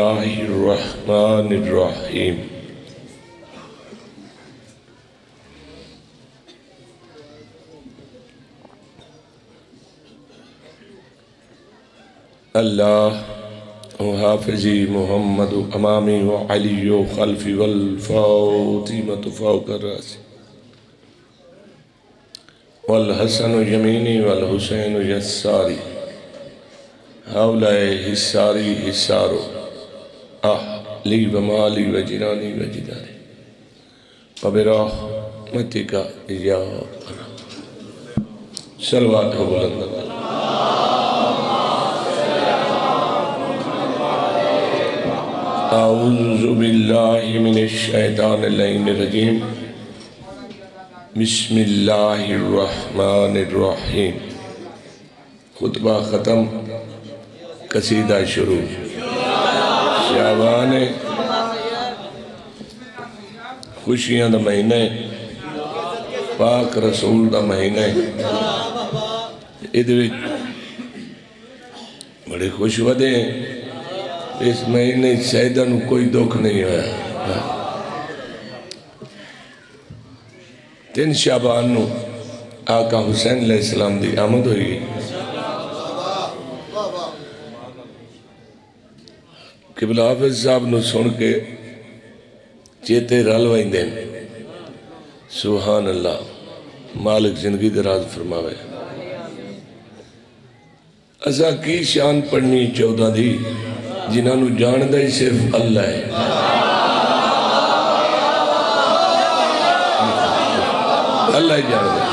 الله الرحمن الرحيم الله وحافظي محمد أمامي وعلي وخلفي والفاطمة فوق الرأس والحسن يميني والحسين يساري هؤلاء حساري حسارو أهلي ومالي وجيراني وجداري وبرحمتك يا رب۔ سلوات صلوات بلند۔ اللہ أعوذ بالله من الشيطان اللعين الرجيم بسم اللہ الرحمن الرحیم۔ خطبہ ختم، قصیدہ شروع۔ شعبان خوشیاں دا مہینے پاک رسول دا مہینے ادھر بڑے خوش ودے ہیں اس مہینے سیدہ نو کوئی دکھ نہیں ہویا تین شعبان نو آقا حسین علیہ السلام دی آمد ہوئی قبل حافظ صاحب نو سن کے چیتے رلوائیں دین سبحان اللہ مالک زندگی دراز فرماوے ازا کی شان پڑھنی چودہ دی جنہاں نو جان دے صرف اللہ ہے اللہ ہی جان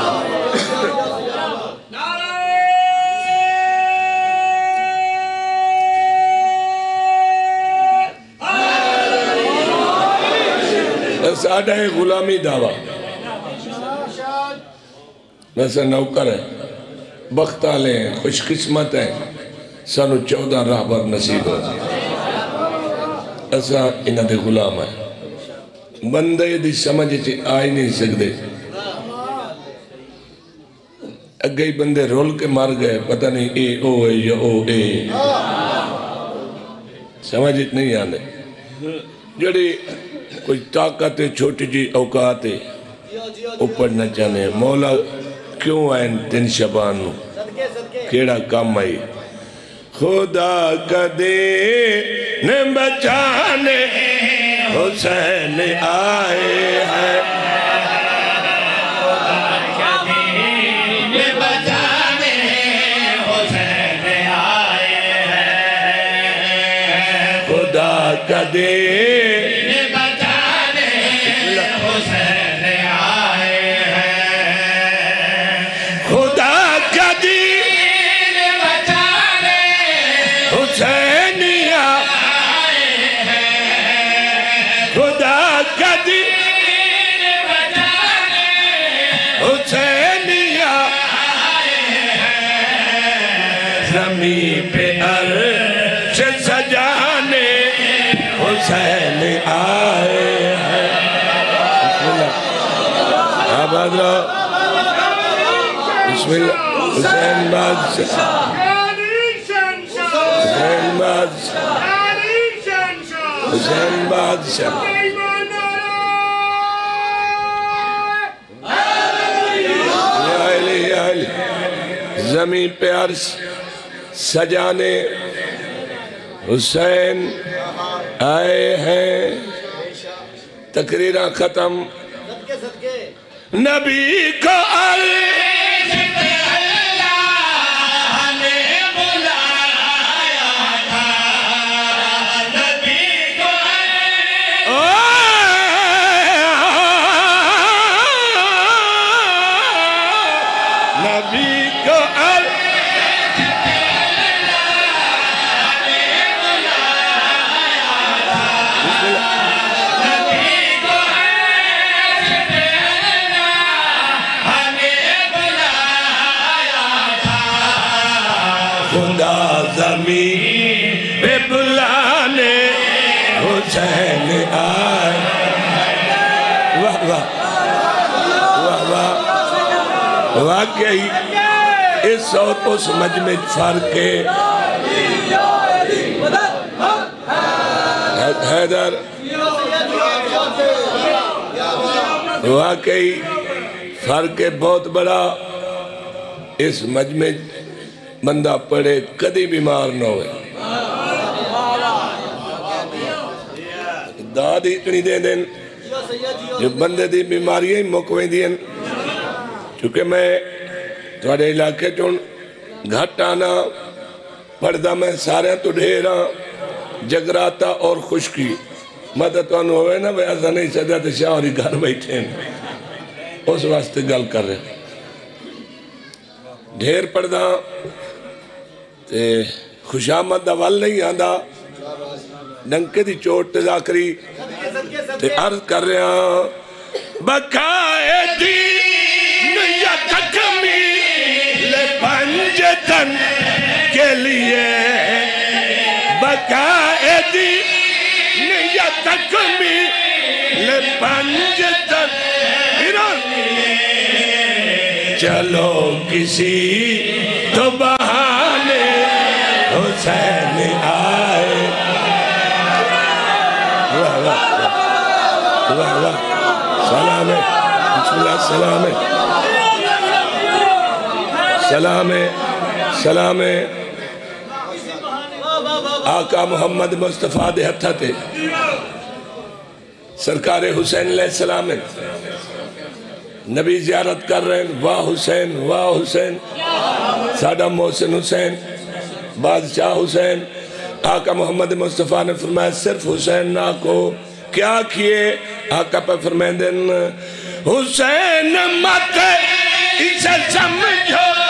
دے ساڑھا ہے غلامی دعویٰ۔ نسا نوکر ہے بختالے ہیں، خوش قسمت ہیں۔ سانو چودہ راہبر نصیب ہو۔ ایسا انہ دے غلام ہے بندے دی سمجھ چی آئی نہیں سکتے اگئی بندے رول کے مار گئے، پتہ نہیں اے او اے یا او اے۔ سمجھ نہیں آنے جڑی کوئی طاقت چھوٹی جی اوقات اوپر نہ جانے۔ مولا کیوں آئین تین شبانو کیڑا کام آئی خدا کدے نے بچانے، حسین آئے ہیں خدا کدے زمین پہ عرش سجانے حسین آئے ہیں۔ بسم اللہ۔ ہاں آباد رہو بسم اللہ۔ حسین بادشاہ حسین بادشاہ حسین بادشاہ یا علی یا علی۔ زمین پہ عرش۔ سجانے حسین آئے ہیں۔ تقریرہ ختم۔ نبی کا عرش واہ واقعی اس اور اس مجمع فرق ہے۔ حیدر، واقعی فرق بہت بڑا۔ اس مجمع بندہ پڑے کدی بیمار نہ ہوئے۔ داد ہی اتنی دے دیں جو بندے دی بیماری بیماریاں مکویں دیں چونکہ میں تھوڑے علاقے چون گھٹ آنا پردہ میں سارے تو ڈھیرا جگراتا اور خشکی مدد تو ہوئے نا بھئی ایسا نہیں سجا تو شاہری گھر بیٹھے ہیں اس واسطے گل کر رہے ڈھیر پردہ تے خوشامد دا وال نہیں آندہ ڈنکے دی چوٹ تذاکری تے عرض کر رہے ہیں بکائے دین یا تکمیل پنجتن کے لیے بکائے دین یا تکمیل پنجتن چلو کسی تو بہانے حسین آئے۔ واہ واہ واہ واہ سلام ہے بسم اللہ سلام ہے سلام سلام آقا محمد مصطفیٰ دے ہتھا تے۔ سرکار حسین علیہ السلام نبی زیارت کر رہے ہیں۔ واہ حسین واہ حسین۔ سادہ محسن حسین، بادشاہ حسین۔ آقا محمد مصطفیٰ نے فرمایا، صرف حسین نہ کو۔ کیا کیے؟ آقا پہ فرمائیں دن حسین مت اسے سمجھو۔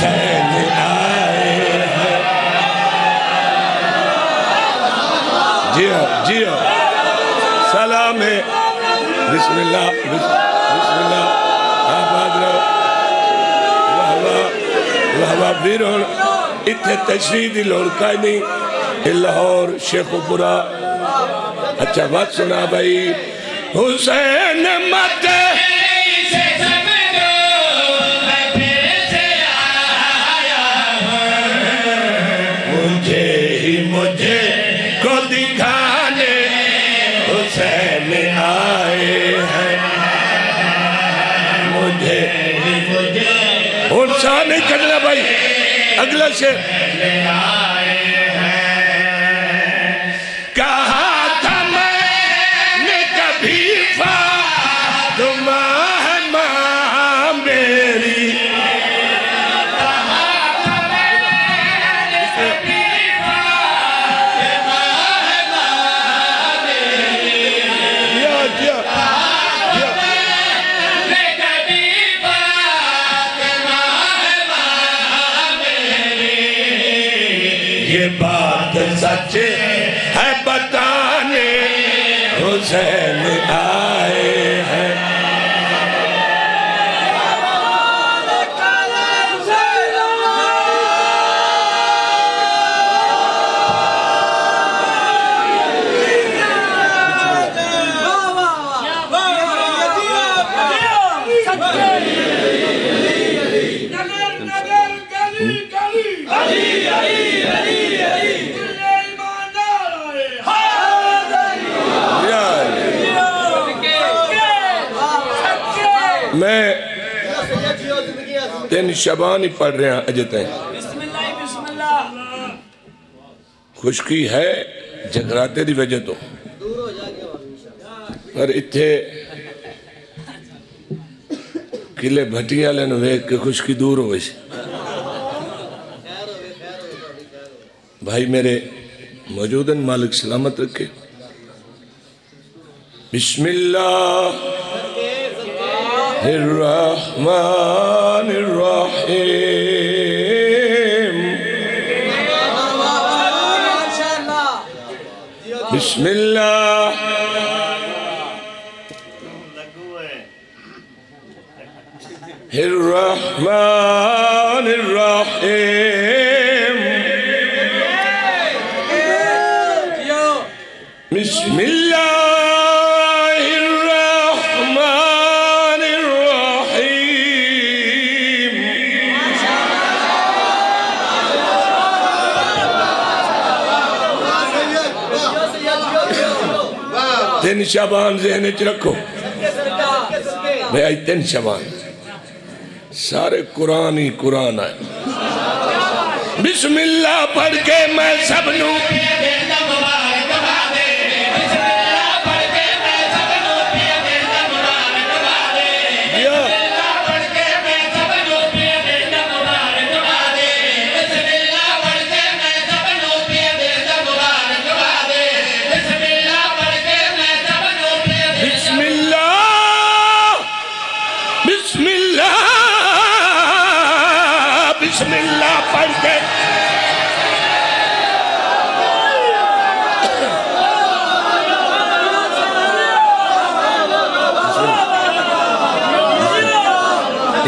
حسین آئے ہیں جی ہاں جی ہاں سلام ہے۔ بسم اللہ بسم اللہ۔ آباد رہو۔ واہ واہ بیرون اتنے تشریح دی لوڑ کا نہیں۔ لاہور شیخ و پورا اچھا بات سنا بھائی۔ حسین مت اگلا شیر سچ ہے بتا شبان ہی پڑھ رہے ہیں اجتے ہیں خوشکی ہے جگراتے دی وجہ تو۔ پر اتھے کلے بھٹیاں لین ویک کے خوشکی دور ہوئی سی۔ بھائی میرے موجودن مالک سلامت رکھے۔ بسم اللہ۔ الرحمن الرحيم بسم الله الرحمن تین شبان ذہن چ رکھو۔ بھئی آئی تین شبان۔ سارے قرآن ہی قرآن آئے۔ بسم اللہ پڑھ کے میں سب نو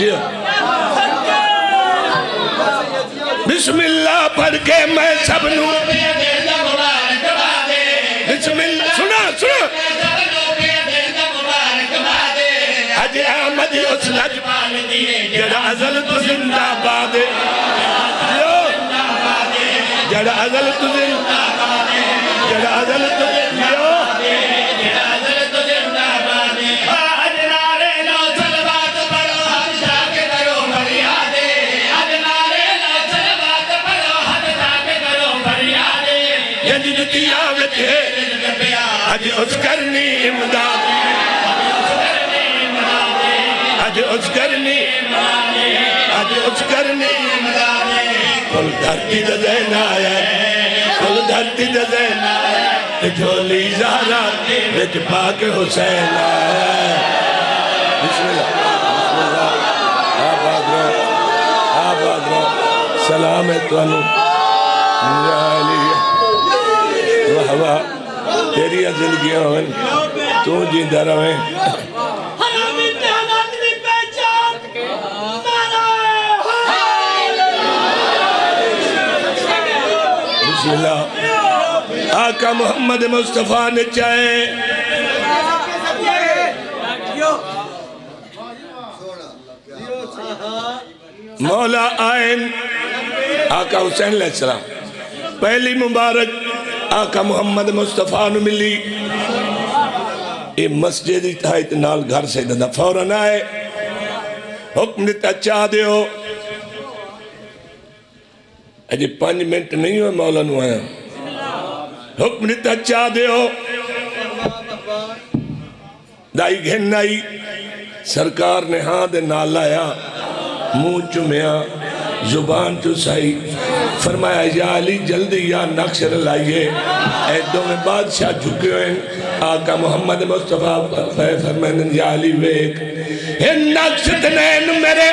جی۔ بسم اللہ پڑھ کے میں سب نو بسم اللہ سنا سنا۔ حج احمد اس لجبال جڑا ازل تو زندہ باد جڑا ازل تو زندہ جڑا ازل تو جو جدتی حج کرنی امداد۔ حج اس کرنی۔ حج اس کرنی۔ کل دھرتی دزین آیا۔ کل دھرتی دزین آیا۔ جھولی زہرا وچ پاک حسین آیا۔ بسم اللہ۔ بسم اللہ۔ آباد رو آباد رو سلام ہے تو انو یا علیہ واہ واہ۔ تیری زندگیاں ہوئیں تو جیندہ نعرہ بسم اللہ۔ آقا محمد مصطفیٰ نے چاہے۔ مولا آئین۔ آقا حسین علیہ السلام۔ پہلی مبارک آقا محمد مصطفیٰ نے ملی۔ یہ مسجد ہی تھا اتنال گھر سے دادا فوراں آئے۔ حکم دیتا چاہ دیو۔ اجے پانچ منٹ نہیں ہوئے مولا نو آیا۔ حکم دیتا چاہ دیو۔ دائی گھن آئی۔ سرکار نے ہاں دے نال آیا۔ منہ چمیا زبان چسائی فرمایا، یا علی، جلدی یا نقش لائیے۔ ایدوں میں بادشاہ جھکے ہوئے آقا محمد مصطفیٰ فرمائن یا علی، ویک۔ اے نقش تنین میرے،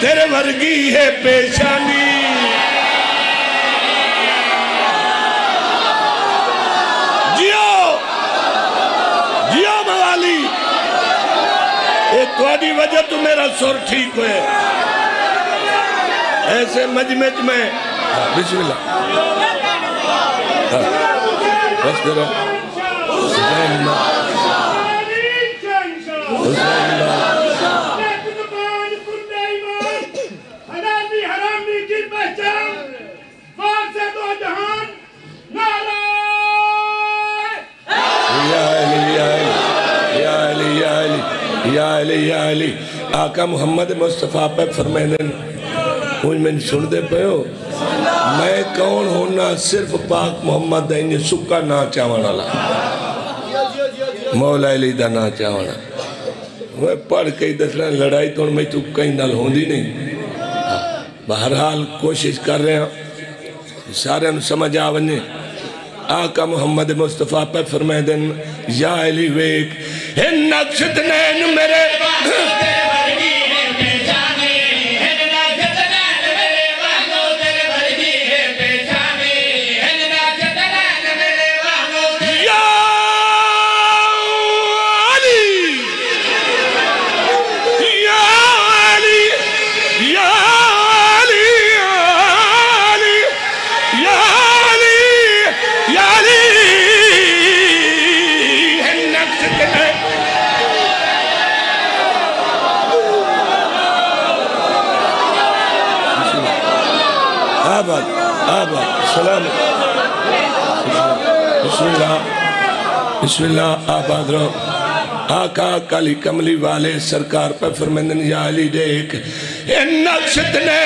تیرے ورگی ہے پیشانی۔ جیو جیو موالی۔ اے توڑی وجہ تو میرا سور ٹھیک ہوئے۔ ایسے مجمج میں بسم الله بس كده آقا محمد مصطفیٰ پہ فرمائے دن مجھ میں سن دے پہ ہو میں کون ہونا صرف پاک محمد دائیں سکا نا چاوانا لا مولا علی دا نا چاوانا میں پڑھ کئی دسنا لڑائی تو میں تو کہیں نال ہوندی نہیں۔ بہرحال کوشش کر رہے ہیں سارے انہوں سمجھ آونے آقا محمد مصطفیٰ پہ فرمائے دن، یا علی ویک ان نقشت نین میرے۔ بسم اللہ، آباد رو آقا کالی کملی والے سرکار پہ فرمندن یا علی دیکھ۔ ان نقشت نے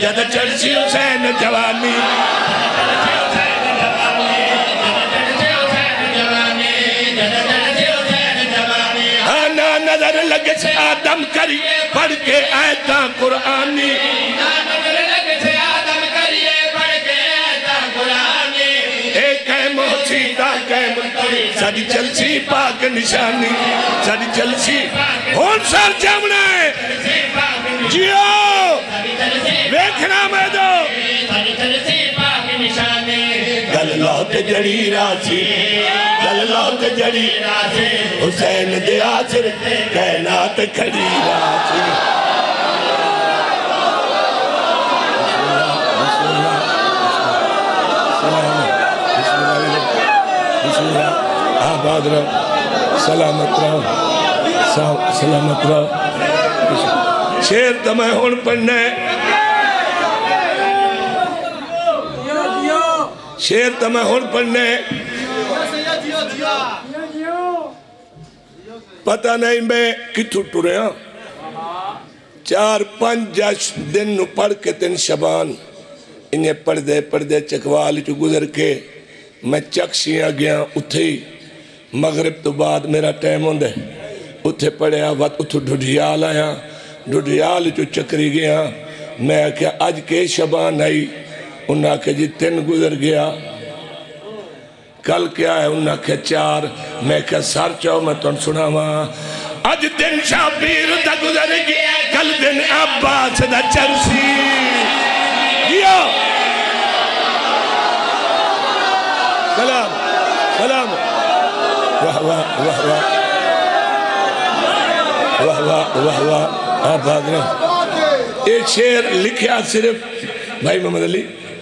جد چرسی حسین جوانی۔ لگ سے آدم کریے پڑھ کے آیتا قرآنی۔ ساڑی چلسی پاک نشانی ساڑی چلسی ہون سار جامنا ہے جیو ویکھنا میں دو ساڑی چلسی پاک نشانی لوت جڑی راسی دل لوت جڑی راسی۔ حسین دے آسر کائنات کھڑی راسی۔ آباد رہو، سلامت رہو سلامت رہو۔ شیر تو میں ہون پڑھنا ہے۔ شیر تمہیں ہون پڑھنے۔ پتہ نہیں میں کتھو ٹورے ہاں چار پانچ جش دن نو پڑھ کے تین شبان۔ انہیں پڑھ دے پڑھ دے چکوال چو گزر کے میں چکشیاں گیا اتھے۔ مغرب تو بعد میرا ٹائم ہوں دے اتھے پڑھیا وقت اتھو ڈھڈیال آیا۔ ڈھڈیال چو چکری گیا۔ میں کیا آج کے شبان آئی۔ انہاں کہ جی تین گزر گیا۔ کل کیا ہے؟ انہاں کہ چار۔ میں کہ سار چاہو میں تن سنا ماں آج دن شابیر دا گزر گیا، کل دن عباس دا چرسی۔ گیا۔ سلام سلام۔ واہ واہ واہ واہ۔ واہ واہ واہ واہ۔ آباد رہا ایک شیر لکھیا صرف بھائی محمد علی۔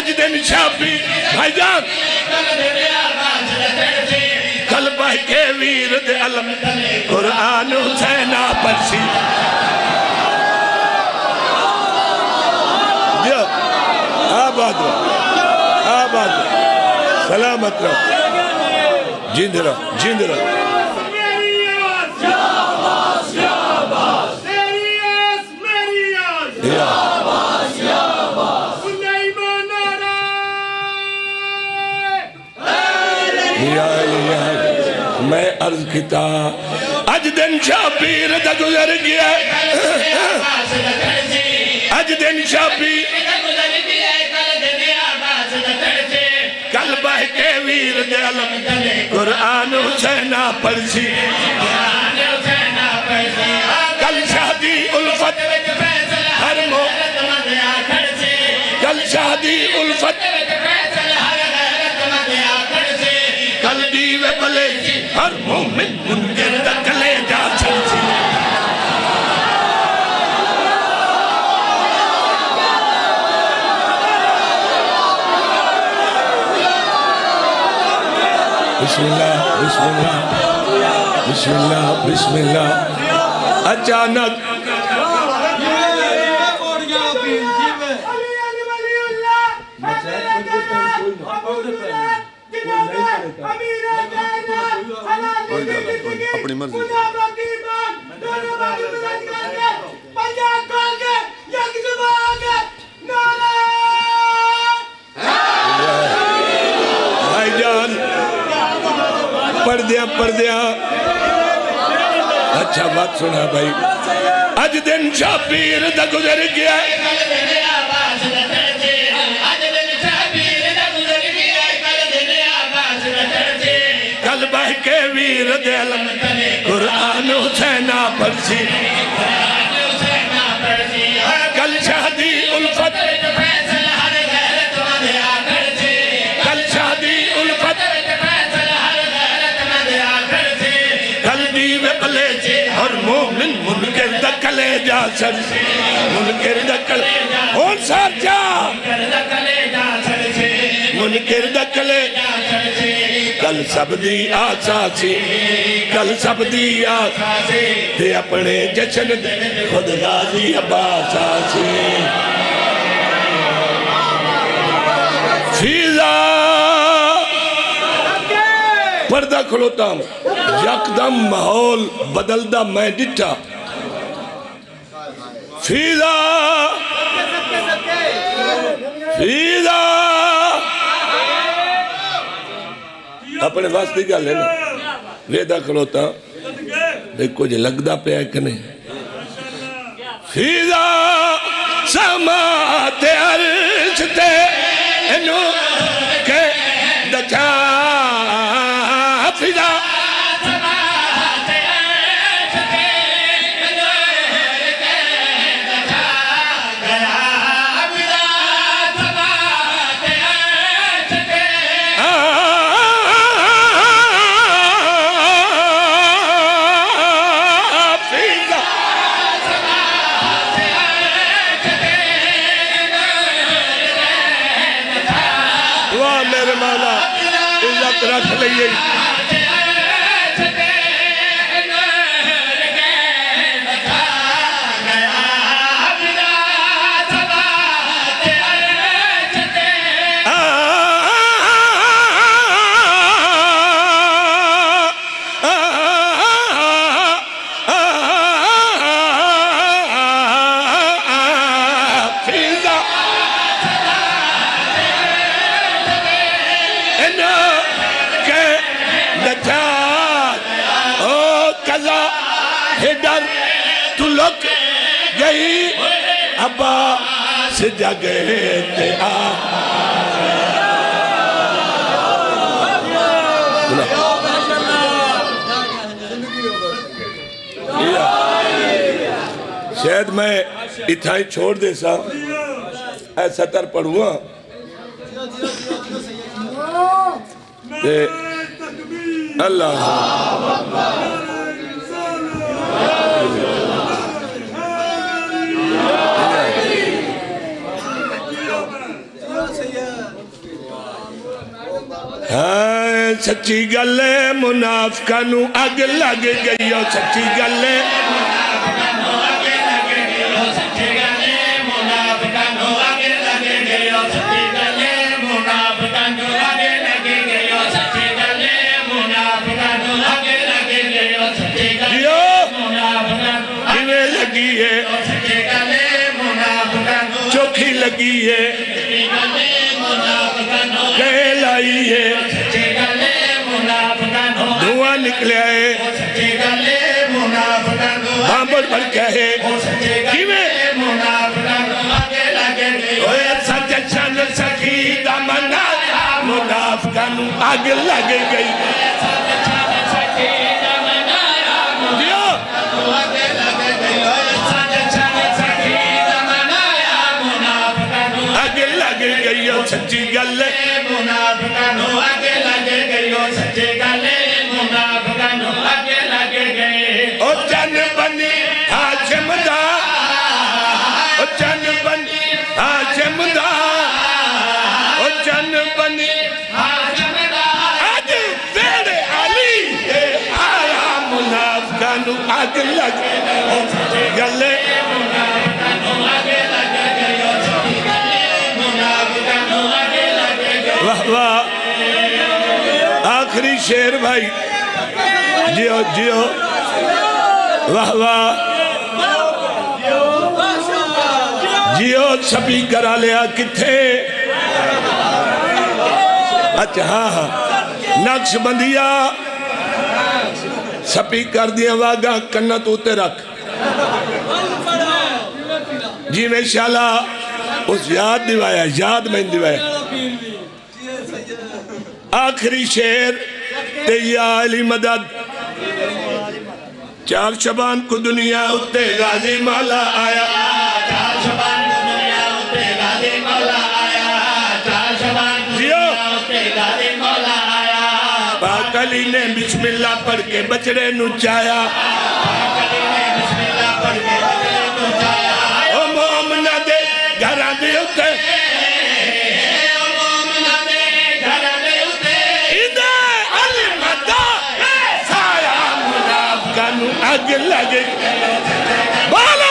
دن شابیر بھائی جان قلبہ کے ویر دے علم، قرآن حسینہ پرسی جا جی، آباد رہو آباد رہو سلامت رہو۔ جیند رہو جیند رہو۔ عرض کیتا اج دن شابیر دا گزر گیا۔ اج دن شابیر کل بہ کے ویر دے علم قرآن حسینہ پرسی کل شادی الفت ہر مو کل شادی الفت ہر مومن منکر دا کلیجہ چلسی بسم اللہ بسم اللہ بسم اللہ بسم اللہ اچانک مرضی بھائی جان پڑھ دیا پڑھ دیا اچھا بات سنا بھائی۔ اج دن شابیر دا گزر گیا۔ کل بہ کے ویر دل قرآن حسینہ پرسی کل شادی الفت کل شادی الفت کل دیو پلے اور مومن منکر دا کلے جا سر منکر دا کلے ہون سار جا؟ منکر دا کلے کل سب دی آسا سی کل سب دی آسا سی تے اپنے جشن دے خود غازی عباسا سی فیضا پردہ کھلوتا ہوں یکدم ماحول بدلدہ میں ڈٹا فیضا فیضا اپنے واسطے کیا لینا ویدہ کھلوتا۔ بے کچھ لگدہ پہ ہے کہ نہیں؟ فیضا سماتے عرش تے انو کے دچا رکھ لئیے۔ سے جگہ تے آ شاید میں اتھائی چھوڑ دے سا، اے سطر پڑھوا تے اللہ۔ سچی گل ہے منافقہ نو اگ لگ گئی ہو سچی گل ہے لگی ہے چوکھی لگی ہے کہل ہے۔ دھواں نکلیا ہے بامبڑ بڑھ کہے کیویں؟ اوے سچ چن سخی دا منا اگ لگ گئی۔ گئیو سچی گلے منافقانو آگے لگے گئیو سچی گلے بنی بنی بنی گلے منافقانو واہ واہ۔ آخری شیر بھائی۔ جیو جیو۔ واہ واہ۔ جیو سبھی کرا لیا کتھے۔ اچھا ہاں ہاں۔ نقش بندیا۔ سپی کر دیا واگا کنہ تو تے رکھ۔ جی میں شالا اس یاد دیوایا یاد میں دیوایا آخری شیر تے یا علی مدد۔ چار شبان کو دنیا اتے غازی مالا آیا۔ پاک علی نے بسم اللہ پڑھ کے بچڑے نو چایا۔ او Lagging, lagging. Ball